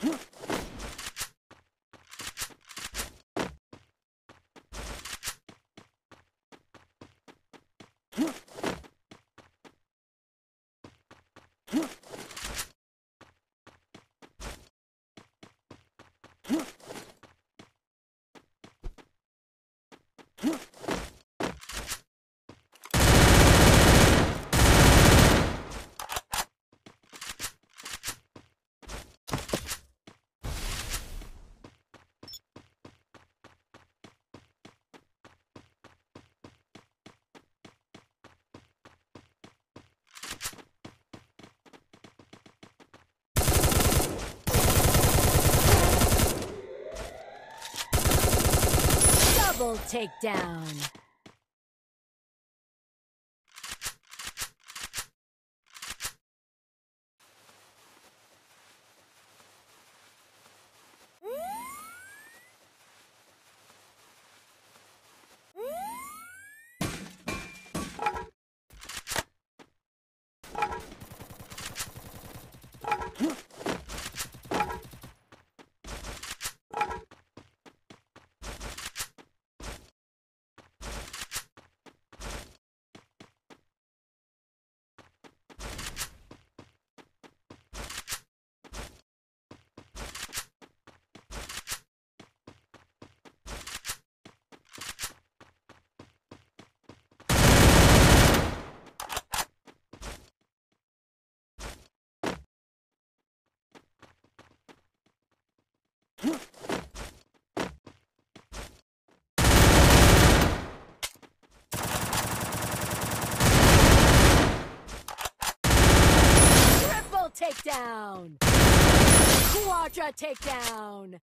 Huh? Double takedown. Takedown. Quadra takedown.